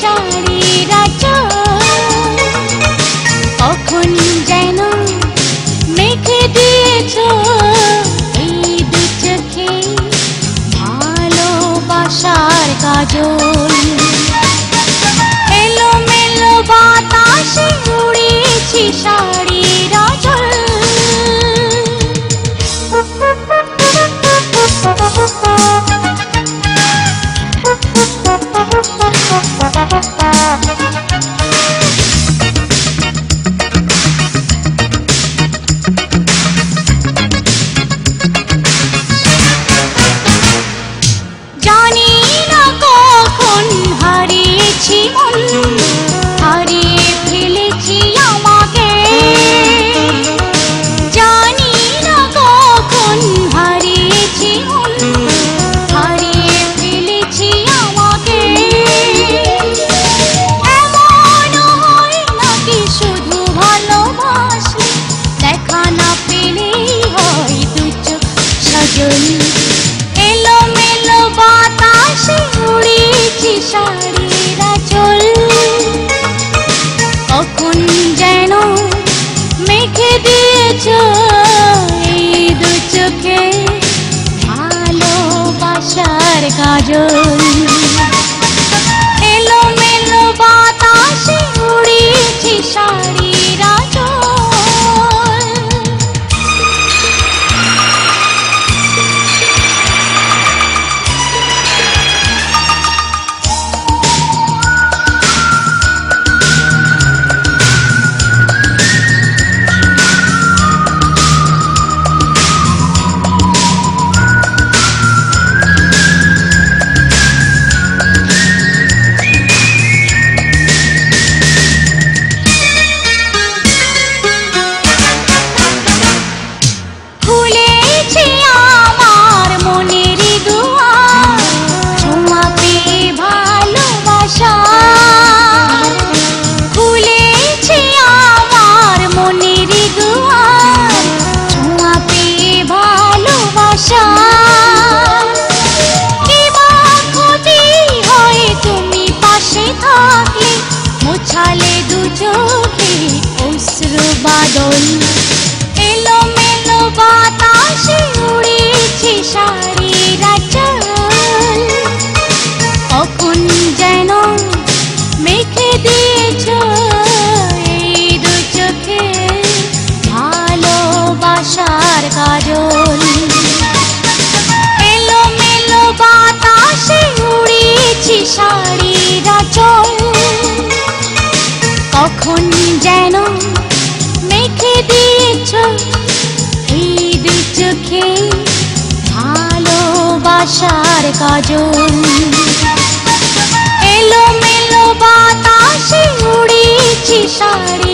শাড়ির কখন যেন মেখে দিয়েছ এই দু চোখে ভালোবাসার কাজল। এলো মেলো বাতাসে উড়েছি শাড়ির আঁচল দেখা না হয় দু চোখ এলো মেলো বাতাসে উড়েছি শাড়ির আঁচল কখন যেন মেখে দিয়েছ এই দু চোখে ভালোবাসার কাজল badoi চোখে ভালোবাসার কাজল। এলো মেলো বাতাসে উড়েছি শাড়ি।